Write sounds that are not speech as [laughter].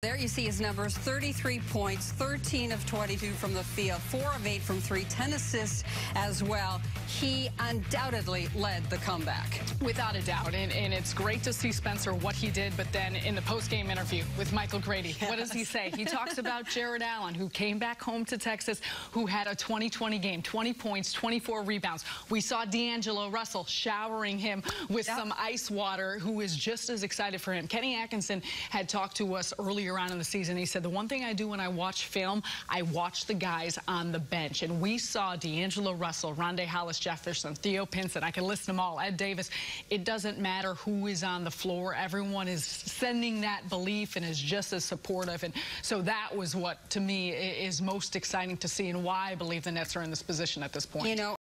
There you see his numbers 33 points, 13 of 22 from the field, 4 of 8 from 3, 10 assists as well. He undoubtedly led the comeback. Without a doubt. And, and it's great to see Spencer what he did, but then in the post-game interview with Michael Grady, yes. what does he say? He talks [laughs] about Jarrett Allen, who came back home to Texas, who had a 20-20 game, 20 points, 24 rebounds. We saw D'Angelo Russell showering him with yep. some ice water, who is just as excited for him. Kenny Atkinson had talked to us earlier on in the season. He said, the one thing I do when I watch film, I watch the guys on the bench. And we saw D'Angelo Russell, Rondae Hollis Jefferson, Theo Pinson. I can list them all. Ed Davis. It doesn't matter who is on the floor. Everyone is sending that belief and is just as supportive. And so that was what, to me, is most exciting to see and why I believe the Nets are in this position at this point. You know,